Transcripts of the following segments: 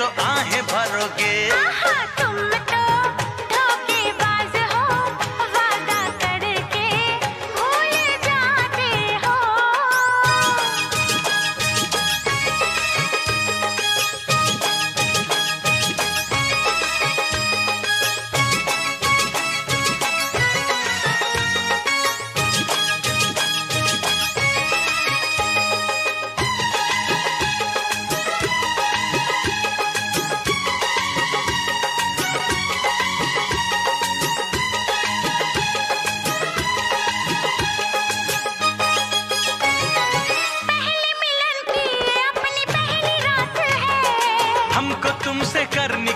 तो आहे भरोगे। हमको तुमसे करनी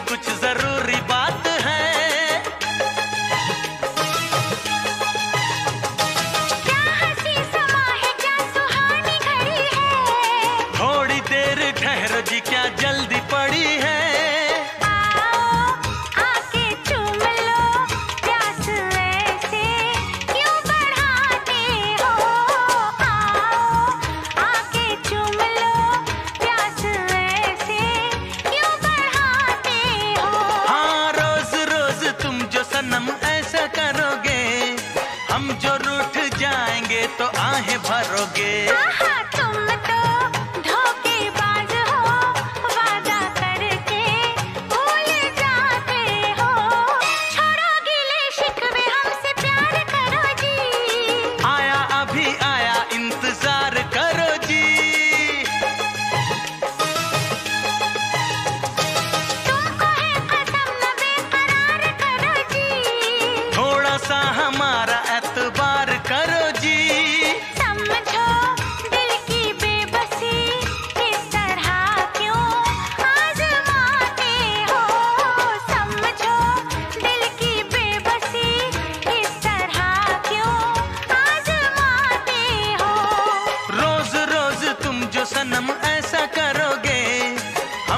होठ जाएँगे तो आहें भरोगे। हाँ, हाँ, तो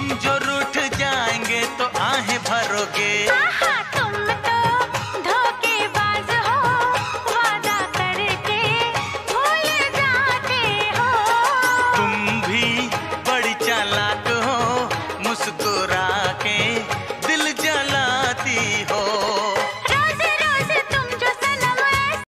जो रूठ जाएँगे तो आहें भरोगे।